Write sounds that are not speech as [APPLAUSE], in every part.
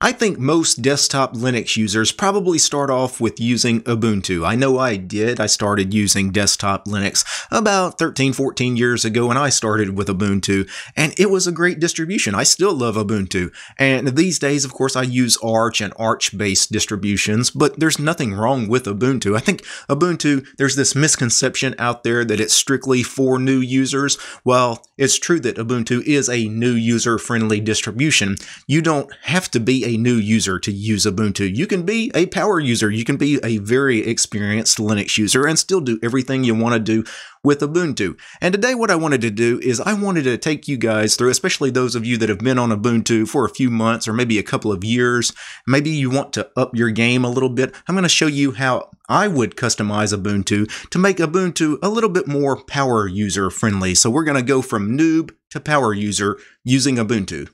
I think most desktop Linux users probably start off with using Ubuntu. I know I did. I started using desktop Linux about 13, 14 years ago, and I started with Ubuntu, and it was a great distribution. I still love Ubuntu. And these days, of course, I use Arch and Arch based distributions, but there's nothing wrong with Ubuntu. I think Ubuntu, there's this misconception out there that it's strictly for new users. Well, it's true that Ubuntu is a new user friendly distribution. You don't have to be a new user to use Ubuntu. You can be a power user. You can be a very experienced Linux user and still do everything you want to do with Ubuntu. And today what I wanted to do is I wanted to take you guys through, especially those of you that have been on Ubuntu for a few months or maybe a couple of years. Maybe you want to up your game a little bit. I'm going to show you how I would customize Ubuntu to make Ubuntu a little bit more power user friendly. So we're going to go from noob to power user using Ubuntu.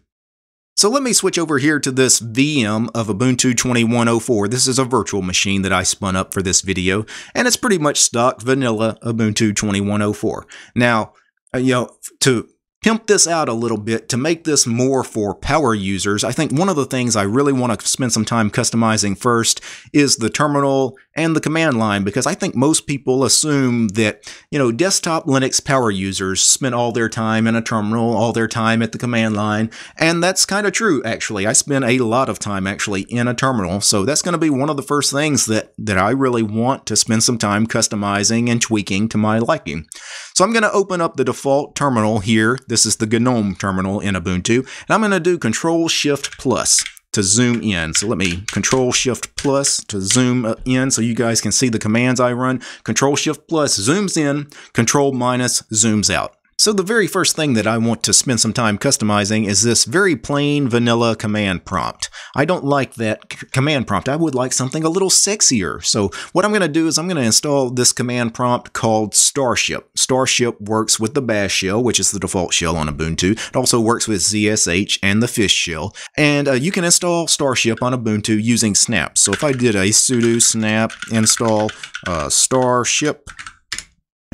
So let me switch over here to this VM of Ubuntu 2104. This is a virtual machine that I spun up for this video, and it's pretty much stock vanilla Ubuntu 2104. Now, uh, you know, to pimp this out a little bit to make this more for power users, I think one of the things I really want to spend some time customizing first is the terminal and the command line because I think most people assume that, you know, desktop Linux power users spend all their time in a terminal, all their time at the command line, and that's kind of true actually. I spend a lot of time actually in a terminal, so that's going to be one of the first things that that I really want to spend some time customizing and tweaking to my liking. So I'm going to open up the default terminal here. This is the GNOME terminal in Ubuntu, and I'm going to do Control Shift Plus to zoom in. So let me control shift plus to zoom in so you guys can see the commands I run. Control shift plus zooms in, control minus zooms out. So the very first thing that I want to spend some time customizing is this very plain vanilla command prompt. I don't like that command prompt. I would like something a little sexier. So what I'm going to do is I'm going to install this command prompt called Starship. Starship works with the bash shell, which is the default shell on Ubuntu. It also works with ZSH and the fish shell. And uh, you can install Starship on Ubuntu using snap. So if I did a sudo snap install uh, Starship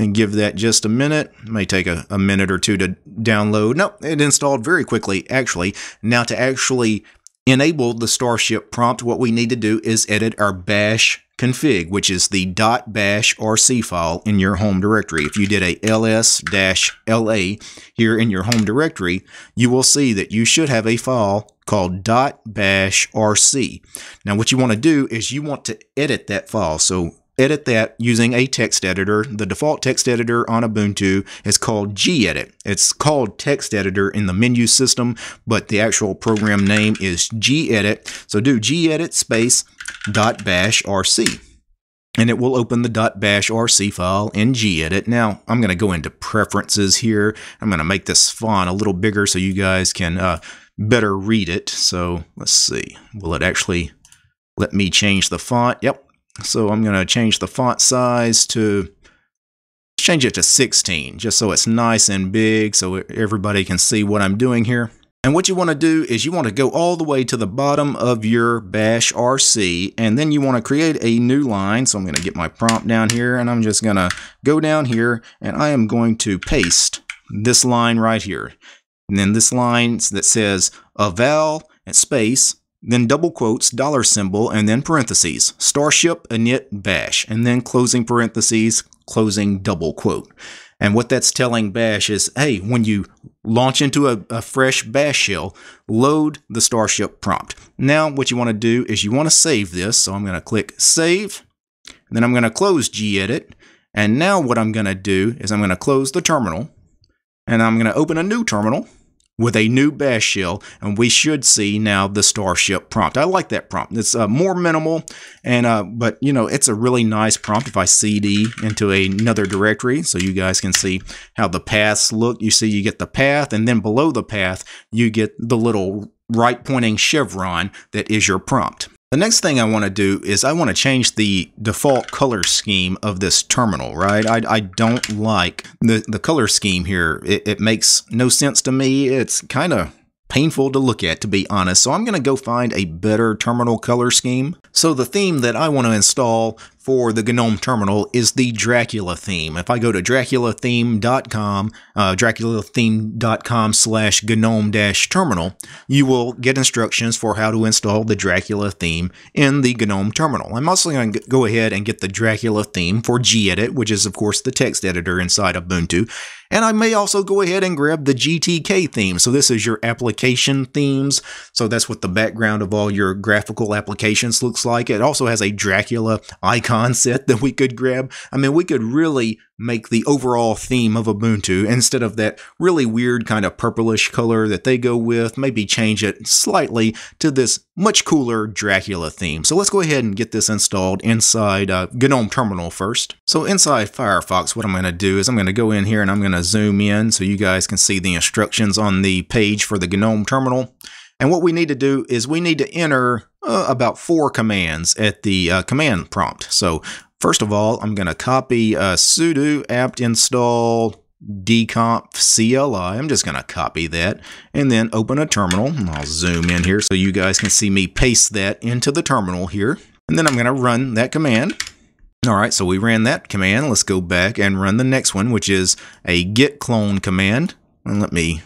and give that just a minute. It may take a, a minute or two to download. No, it installed very quickly, actually. Now to actually enable the Starship prompt, what we need to do is edit our bash config, which is the .bash RC file in your home directory. If you did a ls-la here in your home directory, you will see that you should have a file called .bash RC. Now what you want to do is you want to edit that file. So edit that using a text editor. The default text editor on Ubuntu is called gedit. It's called text editor in the menu system, but the actual program name is gedit. So do gedit space dot bash rc and it will open the .bash RC file in gedit. Now, I'm going to go into preferences here. I'm going to make this font a little bigger so you guys can uh, better read it. So let's see. Will it actually let me change the font? Yep, so I'm going to change the font size to change it to 16 just so it's nice and big so everybody can see what I'm doing here. And what you want to do is you want to go all the way to the bottom of your bash RC and then you want to create a new line. So I'm going to get my prompt down here and I'm just going to go down here and I am going to paste this line right here. And then this line that says eval and space then double quotes, dollar symbol, and then parentheses, starship init bash, and then closing parentheses, closing double quote. And what that's telling bash is, hey, when you launch into a, a fresh bash shell, load the starship prompt. Now, what you want to do is you want to save this. So I'm going to click save, then I'm going to close gedit. And now what I'm going to do is I'm going to close the terminal, and I'm going to open a new terminal with a new bash shell, and we should see now the Starship prompt. I like that prompt. It's uh, more minimal, and uh, but you know it's a really nice prompt. If I cd into another directory, so you guys can see how the paths look. You see you get the path, and then below the path you get the little right pointing chevron that is your prompt. The next thing I want to do is I want to change the default color scheme of this terminal, right? I, I don't like the, the color scheme here. It, it makes no sense to me. It's kind of painful to look at, to be honest. So I'm going to go find a better terminal color scheme. So the theme that I want to install for the GNOME terminal is the Dracula theme. If I go to draculatheme.com, uh, draculatheme.com slash GNOME dash terminal, you will get instructions for how to install the Dracula theme in the GNOME terminal. I'm also going to go ahead and get the Dracula theme for gedit, which is of course the text editor inside of Ubuntu. And I may also go ahead and grab the GTK theme. So this is your application themes. So that's what the background of all your graphical applications looks like. It also has a Dracula icon set that we could grab. I mean, we could really make the overall theme of Ubuntu instead of that really weird kind of purplish color that they go with, maybe change it slightly to this much cooler Dracula theme. So let's go ahead and get this installed inside uh, GNOME Terminal first. So inside Firefox, what I'm going to do is I'm going to go in here and I'm going to zoom in so you guys can see the instructions on the page for the GNOME Terminal. And what we need to do is we need to enter uh, about four commands at the uh, command prompt. So First of all, I'm going to copy uh, sudo apt install dconf CLI. I'm just going to copy that and then open a terminal. I'll zoom in here so you guys can see me paste that into the terminal here. And then I'm going to run that command. All right, so we ran that command. Let's go back and run the next one, which is a git clone command. And let me,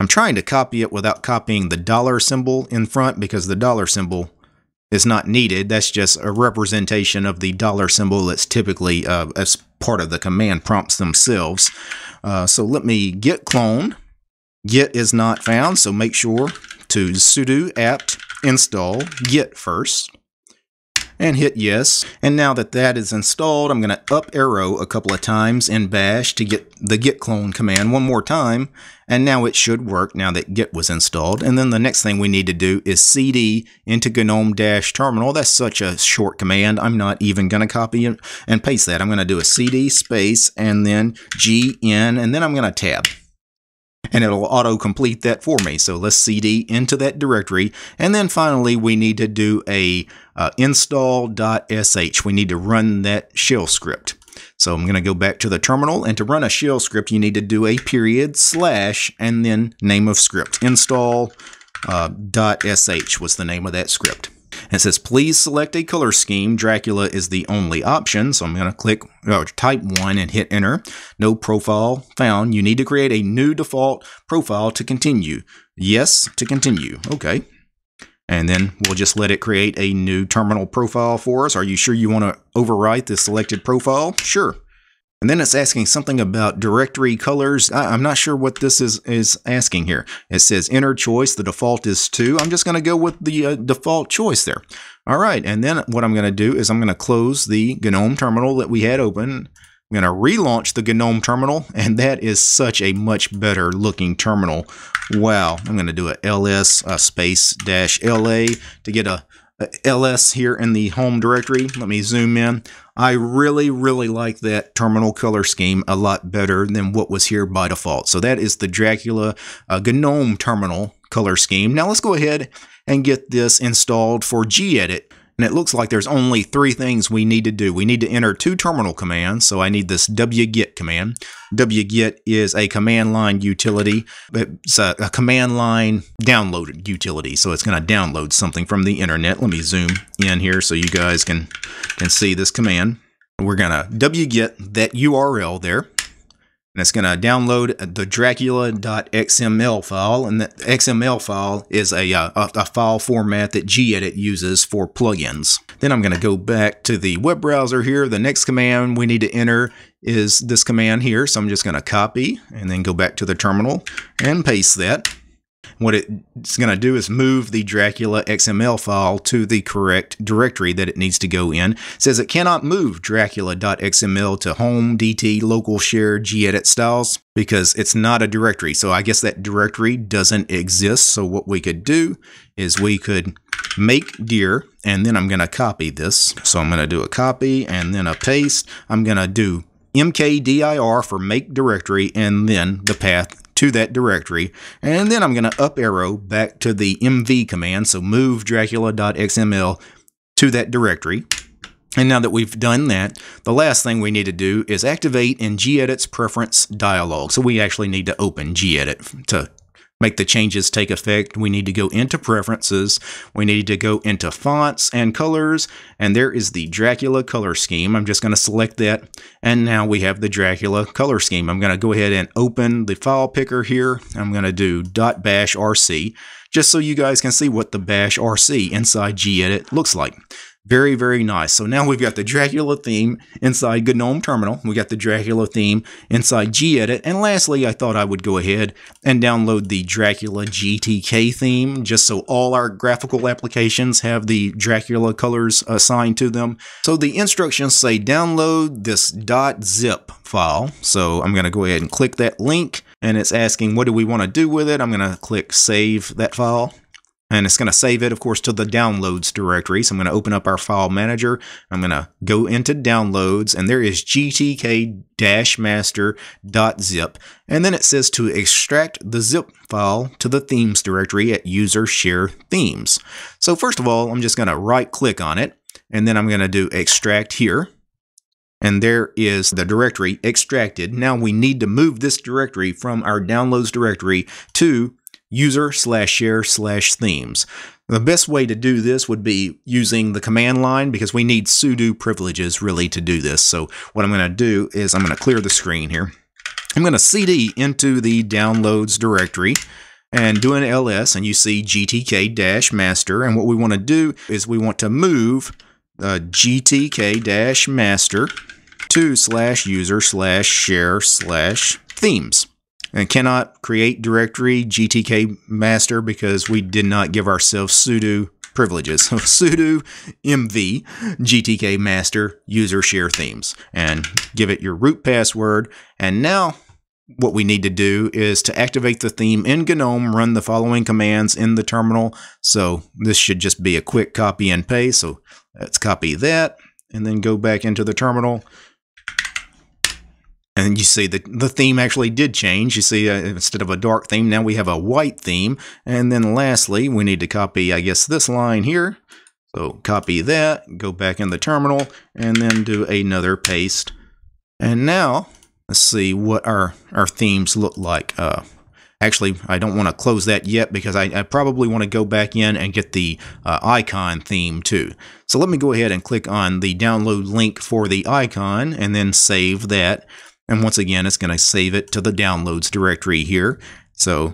I'm trying to copy it without copying the dollar symbol in front because the dollar symbol is not needed. That's just a representation of the dollar symbol that's typically uh, as part of the command prompts themselves. Uh, so let me git clone. Git is not found, so make sure to sudo apt install git first and hit yes. And now that that is installed, I'm going to up arrow a couple of times in bash to get the git clone command one more time. And now it should work now that git was installed. And then the next thing we need to do is cd into gnome dash terminal. That's such a short command. I'm not even going to copy and paste that. I'm going to do a cd space and then gn and then I'm going to tab and it'll auto-complete that for me. So let's cd into that directory. And then finally, we need to do a uh, install.sh. We need to run that shell script. So I'm going to go back to the terminal, and to run a shell script, you need to do a period slash and then name of script. Install.sh uh, was the name of that script. It says, please select a color scheme. Dracula is the only option. So I'm going to click or type 1 and hit enter. No profile found. You need to create a new default profile to continue. Yes to continue. Okay. And then we'll just let it create a new terminal profile for us. Are you sure you want to overwrite the selected profile? Sure. And then it's asking something about directory colors. I, am not sure what this is, is asking here. It says enter choice. The default is 2. I'm just going to go with the uh, default choice there. All right. And then what I'm going to do is I'm going to close the GNOME terminal that we had open. I'm going to relaunch the GNOME terminal, and that is such a much better looking terminal. Wow. I'm going to do a ls uh, space dash la to get a ls here in the home directory. Let me zoom in. I really, really like that terminal color scheme a lot better than what was here by default. So that is the Dracula uh, GNOME terminal color scheme. Now let's go ahead and get this installed for gedit. And it looks like there's only three things we need to do. We need to enter two terminal commands. So I need this wget command. wget is a command line utility. It's a, a command line downloaded utility. So it's going to download something from the internet. Let me zoom in here so you guys can, can see this command. We're going to wget that URL there and it's going to download the Dracula.xml file, and the XML file is a, uh, a, a, file format that gedit uses for plugins. Then I'm going to go back to the web browser here. The next command we need to enter is this command here, so I'm just going to copy and then go back to the terminal and paste that. What it's going to do is move the Dracula XML file to the correct directory that it needs to go in. It says it cannot move Dracula.xml to home, DT, local share, gedit styles because it's not a directory. So I guess that directory doesn't exist. So what we could do is we could make dir and then I'm going to copy this. So I'm going to do a copy and then a paste. I'm going to do mkdir for make directory and then the path to that directory. And then I'm going to up arrow back to the mv command, so move dracula.xml to that directory. And now that we've done that, the last thing we need to do is activate in gedit's preference dialog. So we actually need to open gedit to make the changes take effect, we need to go into preferences, we need to go into fonts and colors, and there is the Dracula color scheme. I'm just going to select that, and now we have the Dracula color scheme. I'm going to go ahead and open the file picker here. I'm going to do .bash rc, just so you guys can see what the bash rc inside gedit looks like. Very, very nice. So now we've got the Dracula theme inside GNOME Terminal. We got the Dracula theme inside gedit. And lastly, I thought I would go ahead and download the Dracula GTK theme, just so all our graphical applications have the Dracula colors assigned to them. So the instructions say download this .zip file. So I'm going to go ahead and click that link. And it's asking, what do we want to do with it? I'm going to click save that file. And it's going to save it, of course, to the downloads directory. So I'm going to open up our file manager. I'm going to go into downloads, and there is gtk-master.zip. And then it says to extract the zip file to the themes directory at user share themes. So first of all, I'm just going to right click on it, and then I'm going to do extract here. And there is the directory extracted. Now we need to move this directory from our downloads directory to user slash share slash themes. The best way to do this would be using the command line because we need sudo privileges really to do this. So what I'm going to do is I'm going to clear the screen here. I'm going to cd into the downloads directory and do an ls and you see gtk-master and what we want to do is we want to move uh, gtk-master to slash user slash share slash themes and cannot create directory GTK master because we did not give ourselves sudo privileges. So [LAUGHS] sudo mv GTK master user share themes and give it your root password. And now what we need to do is to activate the theme in GNOME, run the following commands in the terminal. So this should just be a quick copy and paste. So let's copy that and then go back into the terminal and you see that the theme actually did change. You see, uh, instead of a dark theme, now we have a white theme. And then lastly, we need to copy, I guess, this line here. So copy that, go back in the terminal, and then do another paste. And now, let's see what our, our themes look like. Uh, actually, I don't want to close that yet because I, I probably want to go back in and get the uh, icon theme too. So let me go ahead and click on the download link for the icon and then save that. And once again, it's going to save it to the downloads directory here. So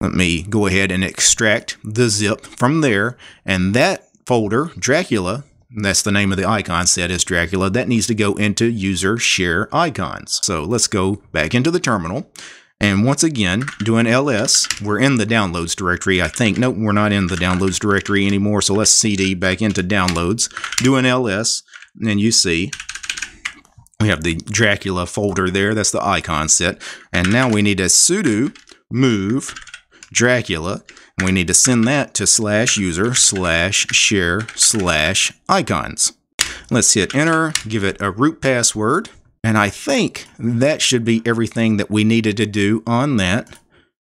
let me go ahead and extract the zip from there. And that folder, Dracula, that's the name of the icon set is Dracula, that needs to go into user share icons. So let's go back into the terminal. And once again, do an ls. We're in the downloads directory, I think. Nope, we're not in the downloads directory anymore. So let's cd back into downloads. Do an ls, and you see we have the Dracula folder there. That's the icon set. And now we need a sudo move Dracula. And we need to send that to slash user slash share slash icons. Let's hit enter, give it a root password. And I think that should be everything that we needed to do on that.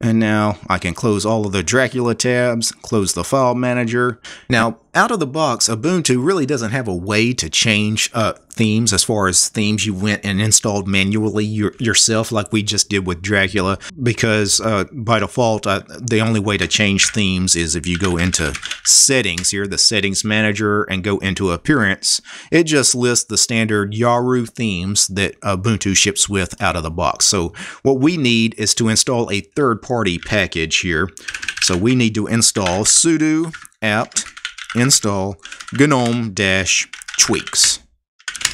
And now I can close all of the Dracula tabs, close the file manager. Now, out of the box, Ubuntu really doesn't have a way to change uh, themes as far as themes you went and installed manually your, yourself like we just did with Dracula because uh, by default uh, the only way to change themes is if you go into settings. Here the settings manager and go into appearance. It just lists the standard Yaru themes that Ubuntu ships with out of the box. So what we need is to install a third-party package here. So we need to install sudo apt install gnome-tweaks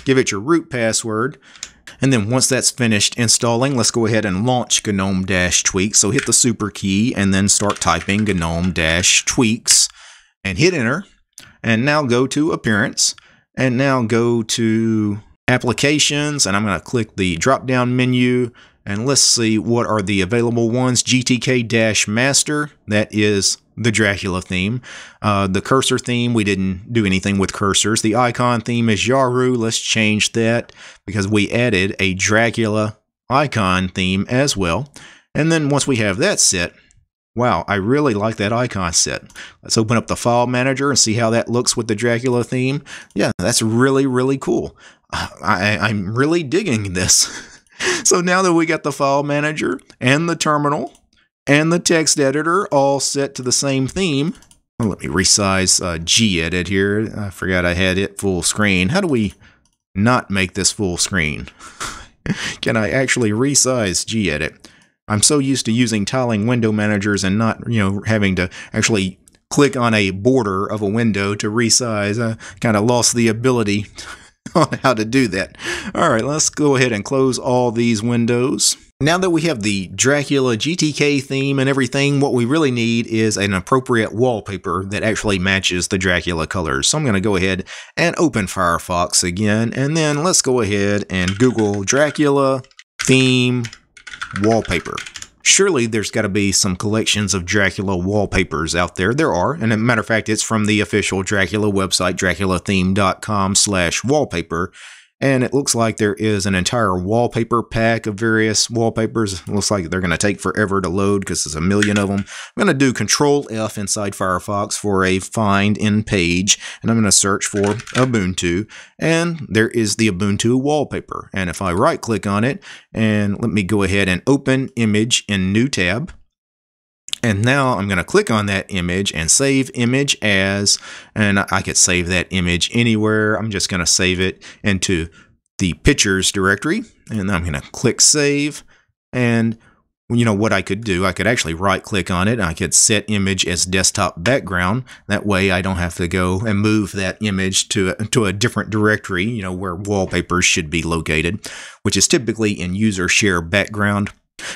give it your root password. And then once that's finished installing, let's go ahead and launch GNOME-tweaks. So hit the super key and then start typing GNOME-tweaks and hit enter. And now go to appearance and now go to applications and I'm going to click the drop down menu and let's see what are the available ones. GTK-master, that is the Dracula theme. Uh, the cursor theme, we didn't do anything with cursors. The icon theme is Yaru. Let's change that because we added a Dracula icon theme as well. And then once we have that set, wow, I really like that icon set. Let's open up the file manager and see how that looks with the Dracula theme. Yeah, that's really, really cool. I, I'm really digging this. [LAUGHS] so now that we got the file manager and the terminal, and the text editor all set to the same theme. Well, let me resize uh, gedit here. I forgot I had it full screen. How do we not make this full screen? [LAUGHS] Can I actually resize gedit? I'm so used to using tiling window managers and not, you know, having to actually click on a border of a window to resize. I kind of lost the ability [LAUGHS] on how to do that. All right, let's go ahead and close all these windows. Now that we have the Dracula GTK theme and everything, what we really need is an appropriate wallpaper that actually matches the Dracula colors. So I'm going to go ahead and open Firefox again, and then let's go ahead and Google Dracula theme wallpaper. Surely there's got to be some collections of Dracula wallpapers out there. There are, and a matter of fact, it's from the official Dracula website, draculatheme.com slash wallpaper and it looks like there is an entire wallpaper pack of various wallpapers. It looks like they're going to take forever to load because there's a million of them. I'm going to do Control F inside Firefox for a find in page, and I'm going to search for Ubuntu, and there is the Ubuntu wallpaper. And if I right click on it, and let me go ahead and open image in new tab, and now I'm going to click on that image and save image as, and I could save that image anywhere. I'm just going to save it into the pictures directory. And I'm going to click save. And you know what I could do, I could actually right click on it. I could set image as desktop background. That way I don't have to go and move that image to a, to a different directory, you know, where wallpapers should be located, which is typically in user share background.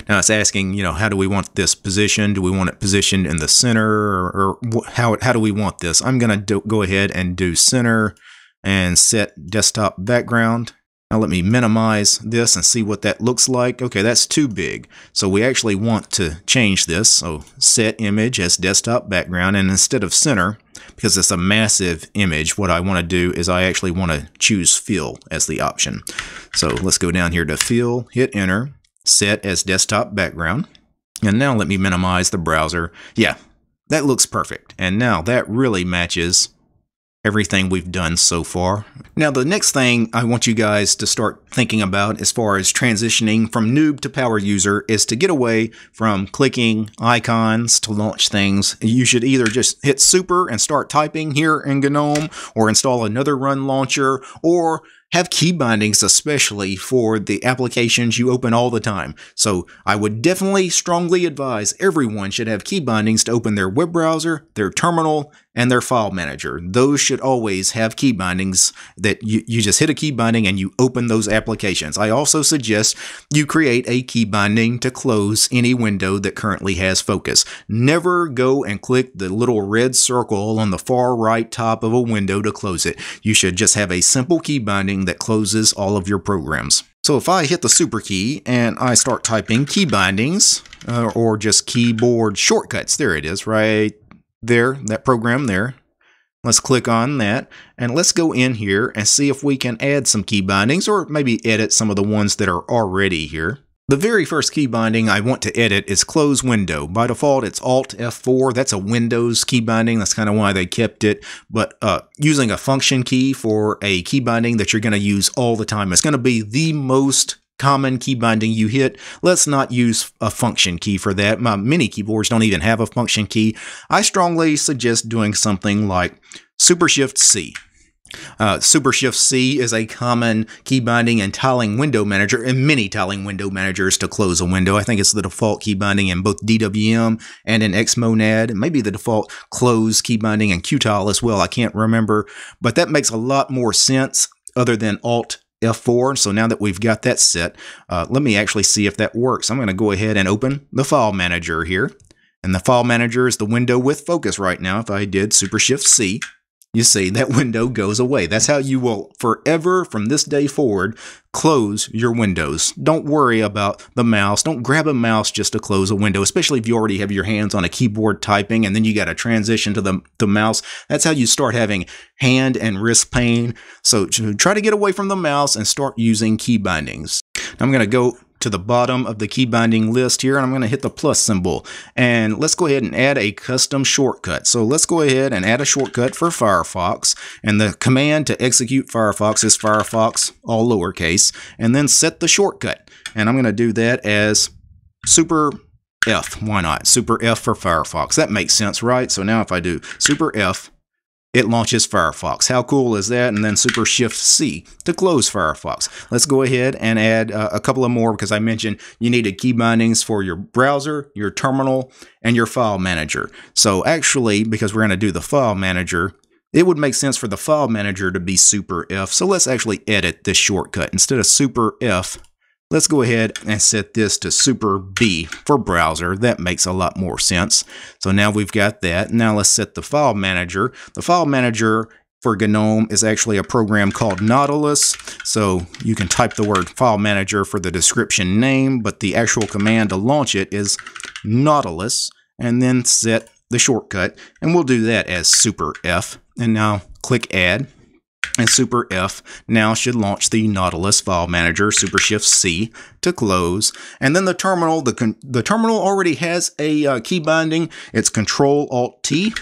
Now it's asking, you know, how do we want this positioned? Do we want it positioned in the center or, or how, how do we want this? I'm going to go ahead and do center and set desktop background. Now let me minimize this and see what that looks like. Okay, that's too big. So we actually want to change this. So set image as desktop background and instead of center, because it's a massive image, what I want to do is I actually want to choose fill as the option. So let's go down here to fill, hit enter set as desktop background. And now let me minimize the browser. Yeah, that looks perfect. And now that really matches everything we've done so far. Now the next thing I want you guys to start thinking about as far as transitioning from noob to power user is to get away from clicking icons to launch things. You should either just hit super and start typing here in GNOME or install another run launcher or have key bindings especially for the applications you open all the time. So I would definitely strongly advise everyone should have key bindings to open their web browser, their terminal, and their file manager. Those should always have key bindings that you, you just hit a key binding and you open those applications. I also suggest you create a key binding to close any window that currently has focus. Never go and click the little red circle on the far right top of a window to close it. You should just have a simple key binding that closes all of your programs. So if I hit the super key and I start typing key bindings uh, or just keyboard shortcuts, there it is right there, that program there. Let's click on that and let's go in here and see if we can add some key bindings or maybe edit some of the ones that are already here. The very first key binding I want to edit is close window. By default, it's Alt F4. That's a Windows key binding. That's kind of why they kept it. But uh, using a function key for a key binding that you're going to use all the time, it's going to be the most common key binding you hit. Let's not use a function key for that. My many keyboards don't even have a function key. I strongly suggest doing something like Super Shift C. Uh, Super Shift C is a common key binding and tiling window manager, and many tiling window managers to close a window. I think it's the default key binding in both DWM and in Xmonad. Maybe the default close key binding in Qtile as well. I can't remember, but that makes a lot more sense other than Alt F4. So now that we've got that set, uh, let me actually see if that works. I'm going to go ahead and open the file manager here. And the file manager is the window with focus right now. If I did Super Shift C, you see that [LAUGHS] window goes away. That's how you will forever from this day forward close your windows. Don't worry about the mouse. Don't grab a mouse just to close a window, especially if you already have your hands on a keyboard typing and then you got to transition to the, the mouse. That's how you start having hand and wrist pain. So try to get away from the mouse and start using key bindings. I'm going to go to the bottom of the key binding list here and I'm going to hit the plus symbol and let's go ahead and add a custom shortcut. So let's go ahead and add a shortcut for Firefox and the command to execute Firefox is Firefox all lowercase and then set the shortcut and I'm going to do that as super F. Why not? Super F for Firefox. That makes sense, right? So now if I do Super F, it launches Firefox. How cool is that? And then Super Shift C to close Firefox. Let's go ahead and add uh, a couple of more because I mentioned you needed key bindings for your browser, your terminal, and your file manager. So actually, because we're going to do the file manager, it would make sense for the file manager to be Super F. So let's actually edit this shortcut. Instead of Super F, Let's go ahead and set this to Super B for browser. That makes a lot more sense. So now we've got that. Now let's set the file manager. The file manager for GNOME is actually a program called Nautilus. So you can type the word file manager for the description name, but the actual command to launch it is Nautilus and then set the shortcut. And we'll do that as Super F. And now click add and Super F now should launch the Nautilus file manager, Super Shift C to close. And then the terminal, the, the terminal already has a uh, key binding. It's Control Alt T.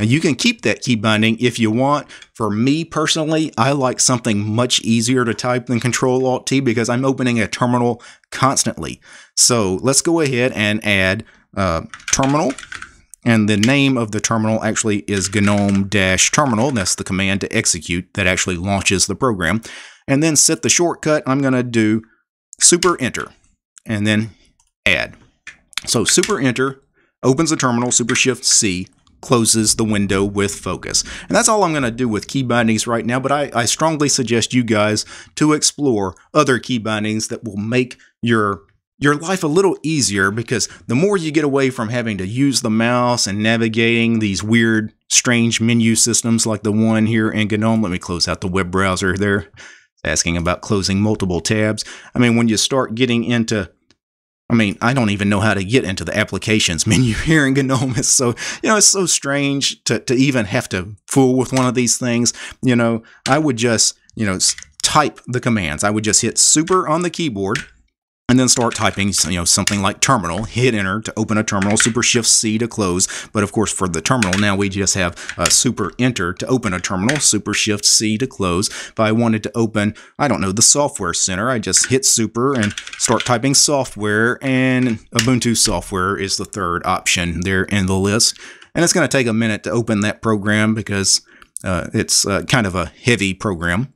And you can keep that key binding if you want. For me personally, I like something much easier to type than Control Alt T because I'm opening a terminal constantly. So let's go ahead and add uh, terminal and the name of the terminal actually is gnome-terminal. That's the command to execute that actually launches the program. And then set the shortcut. I'm going to do super enter and then add. So super enter opens the terminal, super shift C, closes the window with focus. And that's all I'm going to do with key bindings right now, but I, I strongly suggest you guys to explore other key bindings that will make your your life a little easier because the more you get away from having to use the mouse and navigating these weird, strange menu systems like the one here in GNOME. Let me close out the web browser there. It's asking about closing multiple tabs. I mean, when you start getting into I mean, I don't even know how to get into the applications [LAUGHS] menu here in GNOME. It's so, you know, it's so strange to, to even have to fool with one of these things. You know, I would just, you know, type the commands. I would just hit super on the keyboard and then start typing, you know, something like terminal, hit enter to open a terminal, super shift C to close. But of course, for the terminal, now we just have uh, super enter to open a terminal, super shift C to close. If I wanted to open, I don't know, the software center, I just hit super and start typing software and Ubuntu software is the third option there in the list. And it's going to take a minute to open that program because uh, it's uh, kind of a heavy program.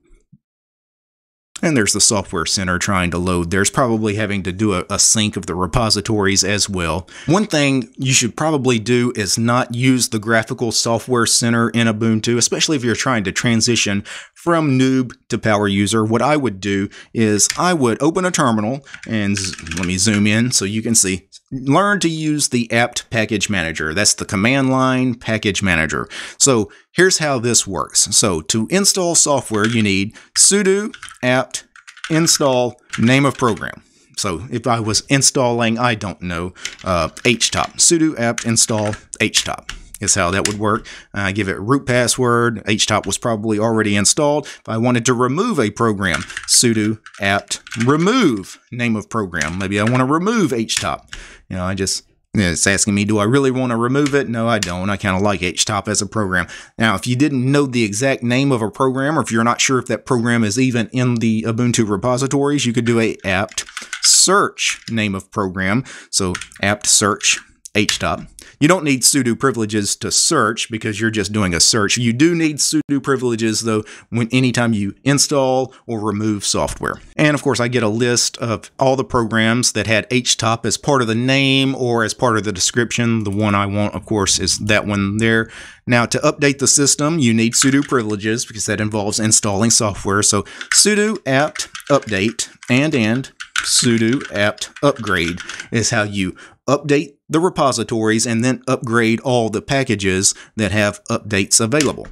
And there's the software center trying to load. There's probably having to do a, a, sync of the repositories as well. One thing you should probably do is not use the graphical software center in Ubuntu, especially if you're trying to transition from noob to power user. What I would do is I would open a terminal and let me zoom in so you can see learn to use the apt package manager. That's the command line package manager. So here's how this works. So to install software, you need sudo apt install name of program. So if I was installing, I don't know, uh, htop, sudo apt install htop is how that would work. I give it root password. HTOP was probably already installed. If I wanted to remove a program, sudo apt remove name of program. Maybe I want to remove HTOP. You know, I just it's asking me, do I really want to remove it? No, I don't. I kind of like HTOP as a program. Now, if you didn't know the exact name of a program, or if you're not sure if that program is even in the Ubuntu repositories, you could do a apt search name of program. So apt search htop. You don't need sudo privileges to search because you're just doing a search. You do need sudo privileges though when anytime you install or remove software. And of course I get a list of all the programs that had htop as part of the name or as part of the description. The one I want of course is that one there. Now to update the system you need sudo privileges because that involves installing software. So sudo apt update and and sudo apt upgrade is how you update the repositories and then upgrade all the packages that have updates available.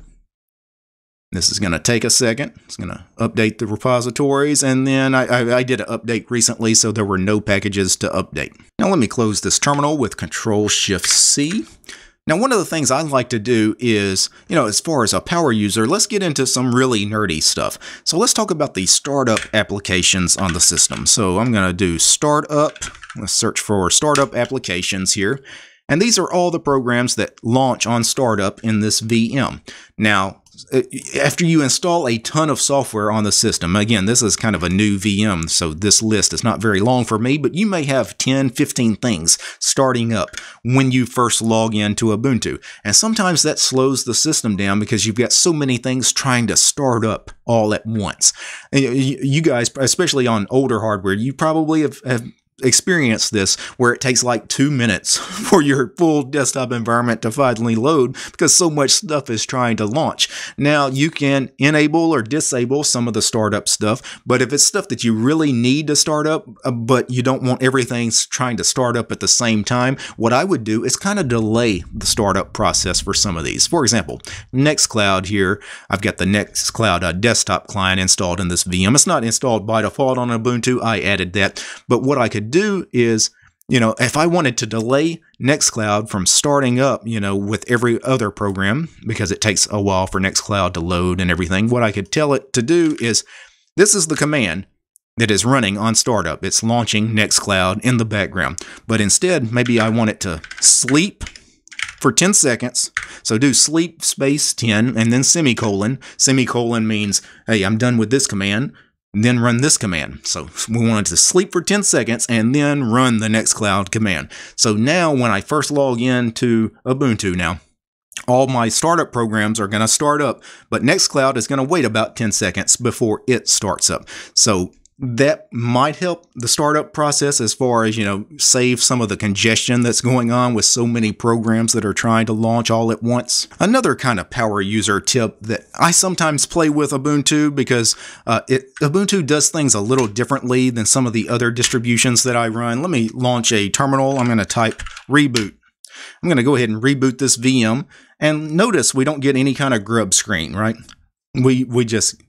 This is going to take a second. It's going to update the repositories, and then I, I, I, did an update recently, so there were no packages to update. Now let me close this terminal with Control-Shift-C. Now, one of the things I like to do is, you know, as far as a power user, let's get into some really nerdy stuff. So let's talk about the startup applications on the system. So I'm going to do startup. Let's search for startup applications here. And these are all the programs that launch on startup in this VM. Now, uh, after you install a ton of software on the system, again, this is kind of a new VM, so this list is not very long for me, but you may have 10, 15 things starting up when you first log into Ubuntu. And sometimes that slows the system down because you've got so many things trying to start up all at once. You guys, especially on older hardware, you probably have, have experienced this where it takes like two minutes [LAUGHS] for your full desktop environment to finally load because so much stuff is trying to launch. Now you can enable or disable some of the startup stuff, but if it's stuff that you really need to start up, uh, but you don't want everything trying to start up at the same time, what I would do is kind of delay the startup process for some of these. For example, Nextcloud here, I've got the Nextcloud uh, desktop client installed in this VM. It's not installed by default on Ubuntu. I added that, but what I could do is, you know, if I wanted to delay Nextcloud from starting up, you know, with every other program, because it takes a while for Nextcloud to load and everything, what I could tell it to do is this is the command that is running on startup. It's launching Nextcloud in the background. But instead, maybe I want it to sleep for 10 seconds. So do sleep space 10 and then semicolon. Semicolon means, hey, I'm done with this command then run this command. So we wanted to sleep for 10 seconds and then run the Nextcloud command. So now when I first log in to Ubuntu now, all my startup programs are going to start up, but Nextcloud is going to wait about 10 seconds before it starts up. So that might help the startup process as far as you know save some of the congestion that's going on with so many programs that are trying to launch all at once. Another kind of power user tip that i sometimes play with ubuntu because uh, it, ubuntu does things a little differently than some of the other distributions that i run. Let me launch a terminal. I'm going to type reboot. I'm going to go ahead and reboot this vm and notice we don't get any kind of grub screen right? We we just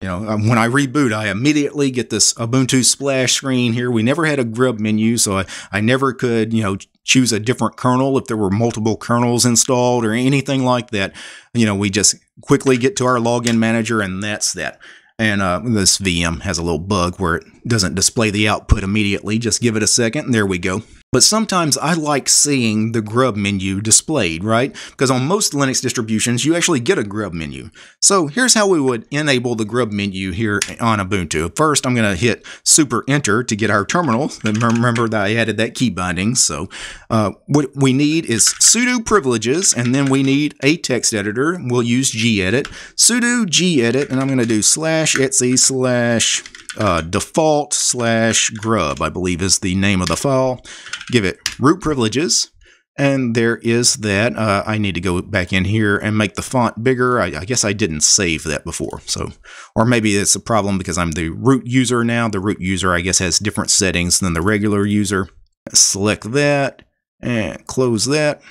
you know, um, when I reboot, I immediately get this Ubuntu splash screen here. We never had a grub menu, so I, I never could, you know, choose a different kernel if there were multiple kernels installed or anything like that. You know, we just quickly get to our login manager and that's that. And uh, this VM has a little bug where it doesn't display the output immediately. Just give it a second, and there we go. But sometimes I like seeing the grub menu displayed, right? Because on most Linux distributions, you actually get a grub menu. So here's how we would enable the grub menu here on Ubuntu. First, I'm going to hit super enter to get our terminal. Remember that I added that key binding. So uh, what we need is sudo privileges, and then we need a text editor. We'll use gedit. sudo gedit, and I'm going to do slash etc slash uh, default slash grub, I believe is the name of the file. Give it root privileges. And there is that. Uh, I need to go back in here and make the font bigger. I, I, guess I didn't save that before. So, or maybe it's a problem because I'm the root user now. The root user, I guess, has different settings than the regular user. Select that and close that.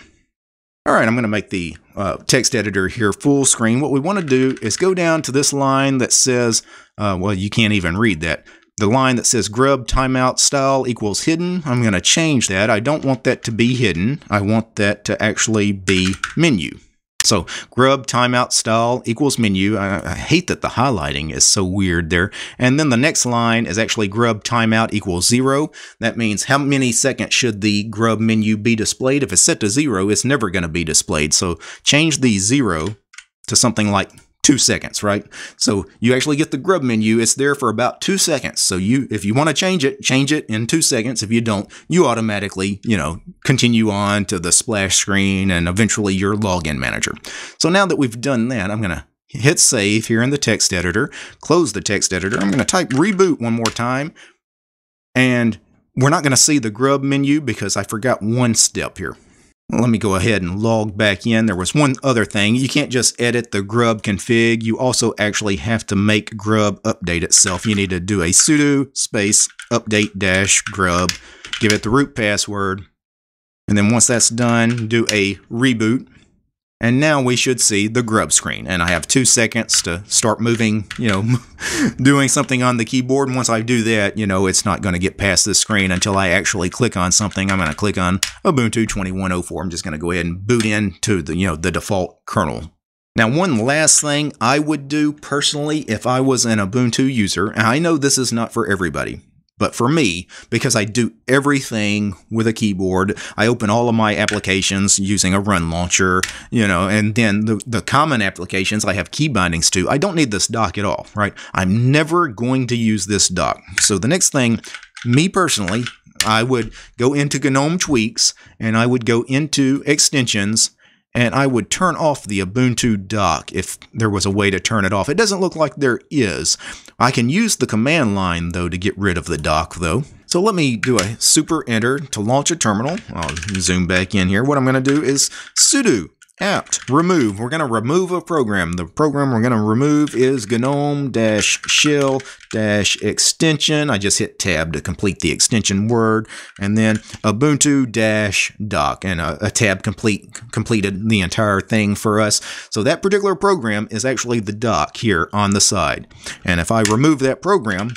All right, I'm going to make the uh, text editor here full screen. What we want to do is go down to this line that says, uh, well, you can't even read that. The line that says grub timeout style equals hidden, I'm going to change that. I don't want that to be hidden. I want that to actually be menu. So grub timeout style equals menu. I, I, hate that the highlighting is so weird there. And then the next line is actually grub timeout equals zero. That means how many seconds should the grub menu be displayed? If it's set to zero, it's never going to be displayed. So change the zero to something like two seconds, right? So you actually get the grub menu. It's there for about two seconds. So you, if you want to change it, change it in two seconds. If you don't, you automatically, you know, continue on to the splash screen and eventually your login manager. So now that we've done that, I'm going to hit save here in the text editor, close the text editor. I'm going to type reboot one more time. And we're not going to see the grub menu because I forgot one step here. Let me go ahead and log back in. There was one other thing. You can't just edit the grub config. You also actually have to make grub update itself. You need to do a sudo space update dash grub, give it the root password, and then once that's done, do a reboot. And now we should see the grub screen. And I have two seconds to start moving, you know, [LAUGHS] doing something on the keyboard. And once I do that, you know, it's not going to get past this screen until I actually click on something. I'm going to click on Ubuntu 2104. I'm just going to go ahead and boot into the, you know, the default kernel. Now, one last thing I would do personally if I was an Ubuntu user, and I know this is not for everybody, But for me, because I do everything with a keyboard, I open all of my applications using a run launcher, you know, and then the, the common applications I have key bindings to, I don't need this dock at all, right? I'm never going to use this dock. So the next thing, me personally, I would go into GNOME Tweaks and I would go into extensions and I would turn off the Ubuntu dock if there was a way to turn it off. It doesn't look like there is. I can use the command line though to get rid of the dock though. So let me do a super enter to launch a terminal. I'll zoom back in here. What I'm going to do is sudo apt remove. We're going to remove a program. The program we're going to remove is gnome-shell dash extension. I just hit tab to complete the extension word and then ubuntu-dock and a, a tab complete completed the entire thing for us. So that particular program is actually the dock here on the side. And if I remove that program,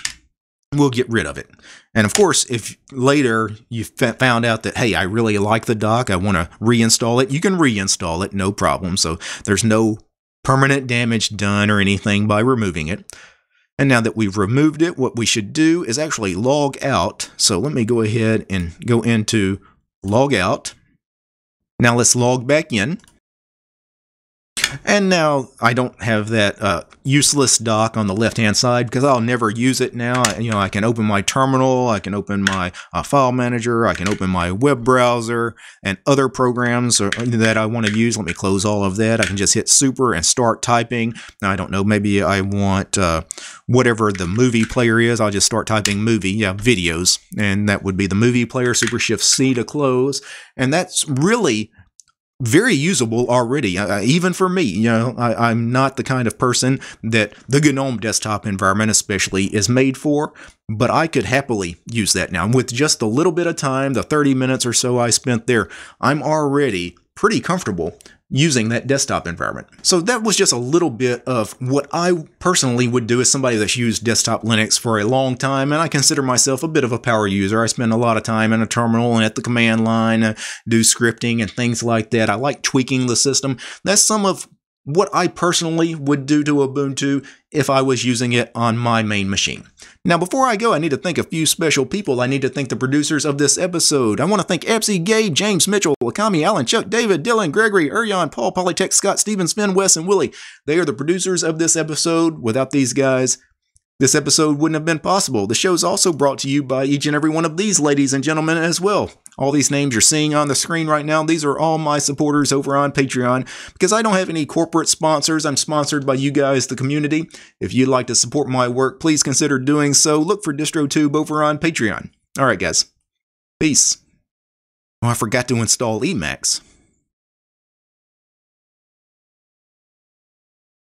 we'll get rid of it. And of course, if later you found out that, hey, I really like the dock, I want to reinstall it, you can reinstall it, no problem. So there's no permanent damage done or anything by removing it. And now that we've removed it, what we should do is actually log out. So let me go ahead and go into log out. Now let's log back in. And now I don't have that uh, useless dock on the left-hand side because I'll never use it now. You know, I can open my terminal, I can open my uh, file manager, I can open my web browser and other programs that I want to use. Let me close all of that. I can just hit super and start typing. Now, I don't know, maybe I want uh, whatever the movie player is. I'll just start typing movie, yeah, videos. And that would be the movie player, super shift C to close. And that's really very usable already, uh, uh, even for me. You know, I, am not the kind of person that the GNOME desktop environment, especially, is made for, but I could happily use that now. With just a little bit of time, the 30 minutes or so I spent there, I'm already pretty comfortable using that desktop environment. So that was just a little bit of what I personally would do as somebody that's used desktop Linux for a long time, and I consider myself a bit of a power user. I spend a lot of time in a terminal and at the command line, uh, do scripting and things like that. I like tweaking the system. That's some of what I personally would do to Ubuntu if I was using it on my main machine. Now, before I go, I need to thank a few special people. I need to thank the producers of this episode. I want to thank Epsy Gay, James Mitchell, Wakami, Allen, Chuck, David, Dylan, Gregory, Urion, Paul, Polytech, Scott, Steven, Finn, Wes, and Willie. They are the producers of this episode. Without these guys, this episode wouldn't have been possible. The show is also brought to you by each and every one of these ladies and gentlemen as well. All these names you're seeing on the screen right now, these are all my supporters over on Patreon. Because I don't have any corporate sponsors, I'm sponsored by you guys, the community. If you'd like to support my work, please consider doing so. Look for DistroTube over on Patreon. All right, guys. Peace. Oh, I forgot to install Emacs.